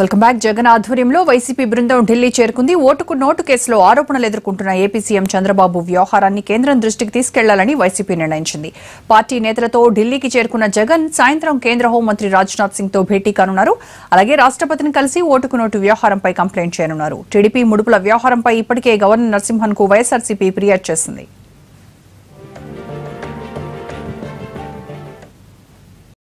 Welcome back. Jagan ఆధ్వర్యంలో YCP బృందం ఢిల్లీ చేరుకుంది. ఓటుకు నోటు కేసులో ఆరోపణలు ఎదుర్కొంటున్న ఏపీ సీఎం చంద్రబాబు వ్యవహారాన్ని కేంద్రం దృష్టికి తీసుకెళ్ళాలని వైసీపీ నిర్ణయించింది. పార్టీ నేతలతో ఢిల్లీకి చేరుకున్న జగన్ సాయంత్రం కేంద్ర హోంమంత్రి రాజ్నాథ్ సింగ్తో భేటీ కానున్నారు. అలాగే రాష్ట్రపతిని కలిసి ఓటుకు నోటు వ్యవహారంపై కంప్లైంట్ చేయనున్నారు. టీడీపీ ముడుపుల వ్యవహారంపై ఇప్పటికే గవర్నర్ నరసింహన్కు వైఎస్ఆర్సీపీ ఫిర్యాదు చేసింది.